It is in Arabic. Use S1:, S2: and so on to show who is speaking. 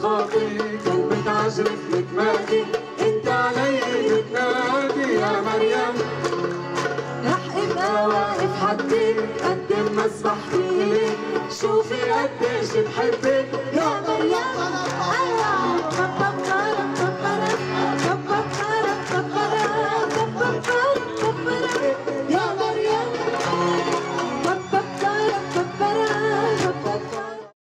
S1: الخاطي كلمة بتعزف متمادي انت علي بتنادي يا مريم. رح ابقى واقف حدك قدم مسبح فيك. شوفي قديش بحبك. يا مريم.